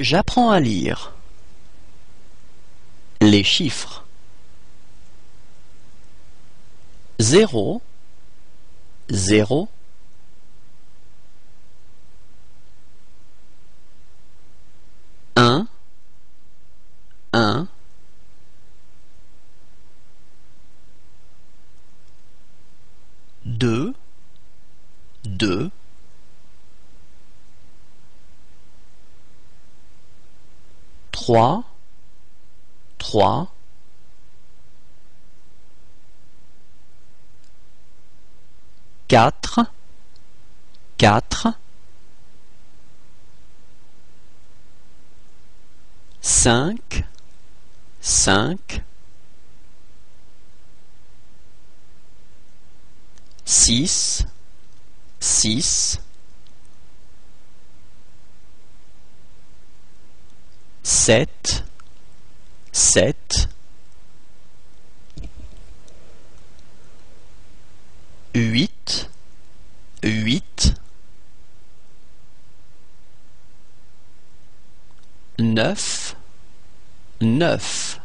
J'apprends à lire. Les chiffres. Zéro, zéro, un, un, deux, deux, trois, trois, quatre, quatre, cinq, cinq, six, six, sept, sept, huit, huit, neuf, neuf.